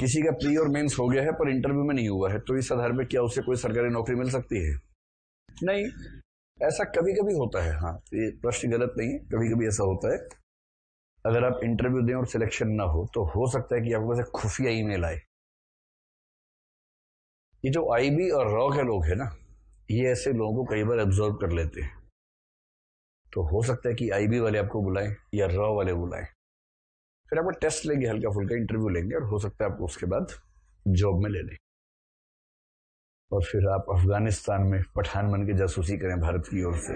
किसी का प्री और मेंस हो गया है, पर इंटरव्यू में नहीं हुआ है तो इस आधार पर क्या उसे कोई सरकारी नौकरी मिल सकती है? नहीं, ऐसा कभी कभी होता है हाँ ये प्रश्न गलत नहीं है कभी कभी ऐसा होता है। अगर आप इंटरव्यू दें और सिलेक्शन ना हो तो हो सकता है कि आपके पास खुफिया ईमेल आए। ये जो आईबी और रॉ के लोग हैं ना, ये ऐसे लोगों को कई बार एब्जॉर्व कर लेते हैं। तो हो सकता है कि आईबी वाले आपको बुलाएँ या रॉ वाले बुलाएँ। फिर आप टेस्ट लेंगे, हल्का फुल्का इंटरव्यू लेंगे और हो सकता है आपको उसके बाद जॉब में ले लें और फिर आप अफ़गानिस्तान में पठान बन के जासूसी करें भारत की ओर से।